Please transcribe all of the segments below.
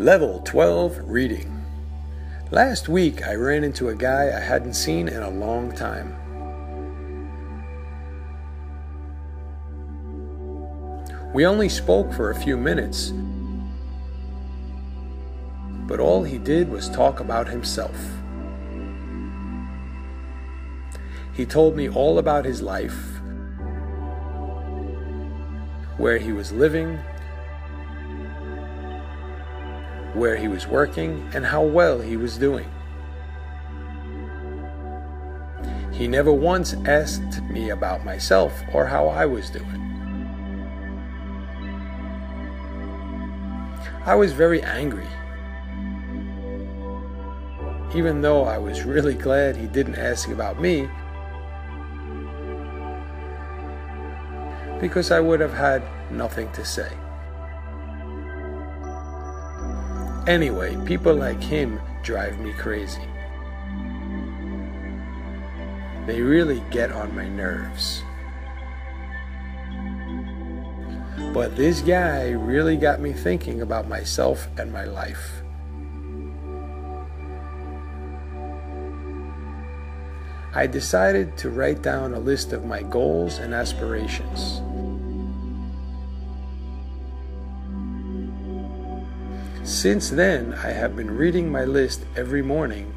Level 12 Reading. Last week I ran into a guy I hadn't seen in a long time. We only spoke for a few minutes, but all he did was talk about himself. He told me all about his life, where he was living, where he was working, and how well he was doing. He never once asked me about myself or how I was doing. I was very angry. Even though I was really glad he didn't ask about me, because I would have had nothing to say. Anyway, people like him drive me crazy. They really get on my nerves. But this guy really got me thinking about myself and my life. I decided to write down a list of my goals and aspirations. Since then, I have been reading my list every morning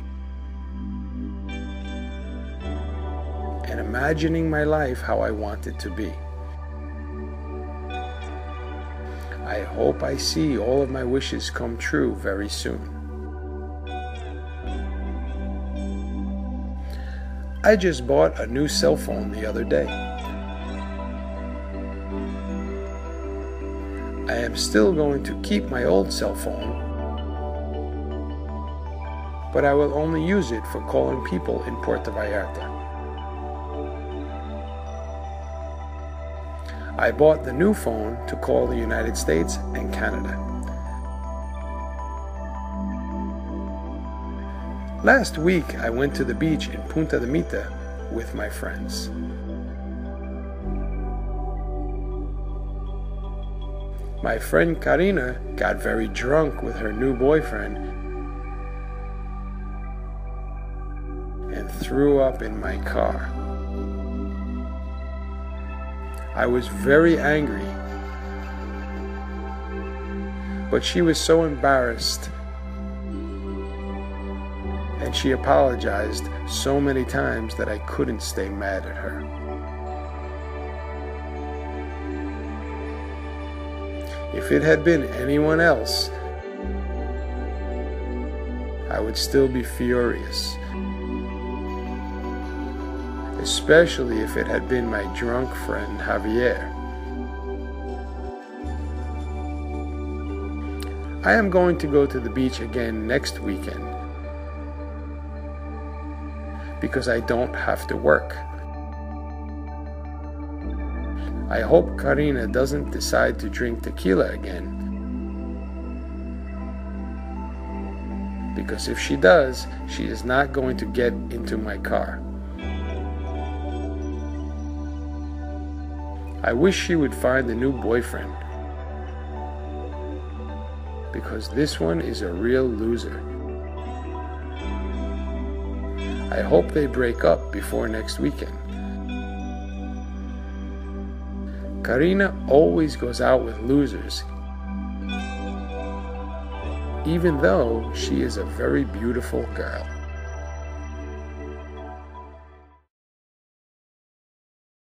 and imagining my life how I want it to be. I hope I see all of my wishes come true very soon. I just bought a new cell phone the other day. I am still going to keep my old cell phone, but I will only use it for calling people in Puerto Vallarta. I bought the new phone to call the United States and Canada. Last week, I went to the beach in Punta de Mita with my friends. My friend Karina got very drunk with her new boyfriend and threw up in my car. I was very angry. But she was so embarrassed. And she apologized so many times that I couldn't stay mad at her. If it had been anyone else, I would still be furious especially if it had been my drunk friend Javier. I am going to go to the beach again next weekend because I don't have to work. I hope Karina doesn't decide to drink tequila again. Because if she does, she is not going to get into my car. I wish she would find a new boyfriend. Because this one is a real loser. I hope they break up before next weekend. Karina always goes out with losers, even though she is a very beautiful girl.